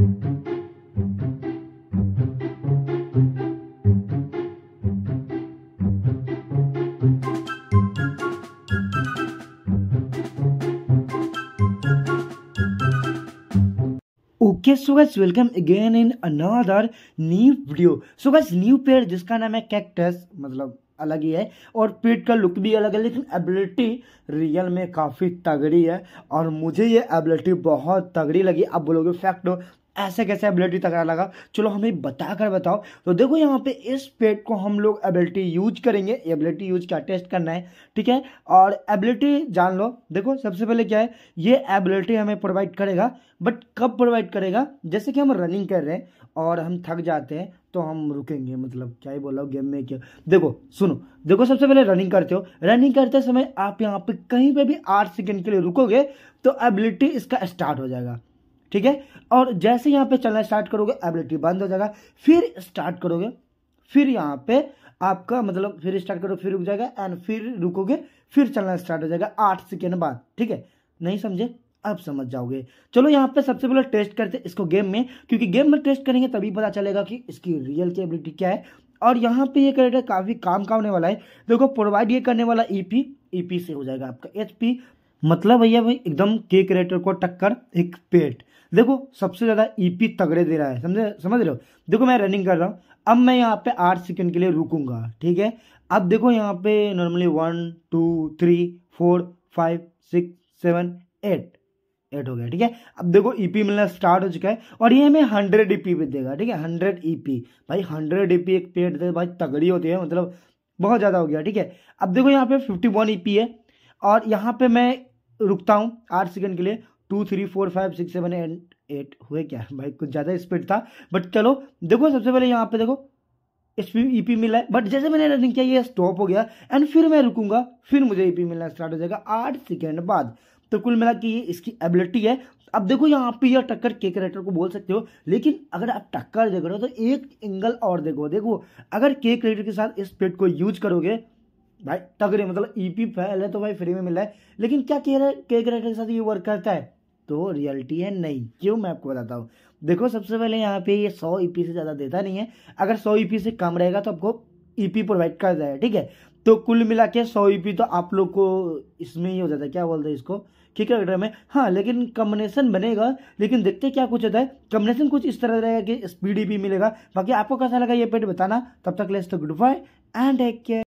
Okay so guys welcome again in another new video so guys new पेड़ जिसका नाम है कैक्टस मतलब अलग ही है, और पेट का लुक भी अलग है, लेकिन एबिलिटी रियल में काफ़ी तगड़ी है, और मुझे ये एबिलिटी बहुत तगड़ी लगी। अब बोलोगे फैक्ट हो ऐसे कैसे एबिलिटी तगड़ा लगा? चलो हमें बता कर बताओ। तो देखो यहाँ पे इस पेट को हम लोग एबिलिटी यूज़ करेंगे। एबिलिटी यूज़ क्या टेस्ट करना है? ठीक है? और एबिलिटी जान लो। देखो, सबसे पहले क्या है? ये एबिलिटी हमें प्रोवाइड करेगा बट कब प्रोवाइड करेगा? जैसे कि हम रनिंग कर रहे हैं और हम थक जाते हैं तो हम रुकेंगे। मतलब क्या ही बोला गेम में क्या? देखो, सुनो। देखो, सबसे पहले रनिंग करते हो। रनिंग करते समय आप यहाँ पे कहीं पे भी आठ सेकेंड के लिए रुकोगे तो एबिलिटी इसका स्टार्ट हो जाएगा। ठीक है? और जैसे यहाँ पे चलना स्टार्ट करोगे एबिलिटी बंद हो जाएगा। फिर स्टार्ट करोगे। फिर यहाँ पे आपका मतलब फिर स्टार्ट करो फिर रुक जाएगा एंड फिर रुकोगे, फिर चलना स्टार्ट हो जाएगा आठ सेकेंड बाद। ठीक है? नहीं समझे? अब समझ जाओगे। चलो यहाँ पे सबसे पहले टेस्ट करते हैं इसको गेम में, क्योंकि गेम में टेस्ट करेंगे तभी पता चलेगा कि इसकी रियल की एबिलिटी क्या है। और यहाँ पे ये कैरेक्टर काफ़ी काम का होने वाला है। देखो प्रोवाइड ये करने वाला ईपी ईपी से हो जाएगा आपका एचपी मतलब भैया भाई एकदम के क्रिएटर को टक्कर, एक पेट। देखो, सबसे ज़्यादा ईपी तगड़े दे रहा है, समझे? समझ रहे हो? देखो, मैं रनिंग कर रहा हूँ। अब मैं यहाँ पे आठ सेकंड के लिए रुकूँगा, ठीक है? अब देखो, यहाँ पे normally one two three four five six seven eight eight हो गया, ठीक है? अब देखो ईपी मिलना स्टार्ट हो चुका है और ये हमें हंड्रेड ईपी भी देगा, ठीक है? हंड्रेड ईपी भाई हंड्रेड ईपी एक पेट दे, भाई, तगड़ी होती है मतलब बहुत ज़्यादा हो गया, ठीक है? अब देखो, यहाँ पे फिफ्टी वन है और यहाँ पे मैं रुकता हूँ आठ सेकंड के लिए। Two, three, four, five, six, seven eight eight. हुए क्या? भाई, कुछ ज़्यादा स्पीड था। बट चलो, देखो सबसे पहले यहाँ पे देखो ई पी मिला है। बट जैसे मैंने रनिंग किया, ये स्टॉप हो गया। एंड फिर मैं रुकूँगा, फिर मुझे ई पी मिलना स्टार्ट हो जाएगा आठ सेकेंड बाद। तो कुल मिला कि ये इसकी एबिलिटी है। अब देखो यहाँ पे यह टक्कर के करेक्टर को बोल सकते हो, लेकिन अगर आप टक्कर देख रहे हो तो एक एंगल और देखो। देखो, अगर के क्रेडिटर के साथ इस को यूज़ करोगे भाई, तगड़े मतलब ईपी पहले तो भाई फ्री में मिला है, लेकिन क्या कह के करेक्टर के साथ ये वर्क करता है? तो रियलिटी है नहीं। क्यों? मैं आपको बताता हूँ। देखो, सबसे पहले यहाँ पे ये सौ ईपी से ज़्यादा देता नहीं है। अगर सौ ईपी से कम रहेगा तो आपको ईपी प्रोवाइड कर जाएगा ठीक है? तो कुल मिला के सौ ईपी तो आप लोग को इसमें ही हो जाता है। क्या बोलते हैं इसको? ठीक है में? हाँ लेकिन कम्बिनेशन बनेगा, लेकिन देखते क्या कुछ होता है। कम्बिनेशन कुछ इस तरह रहेगा कि स्पीड भी मिलेगा। बाकी आपको कैसा लगा ये पेट बताना। तब तक लेस तो good bye and take care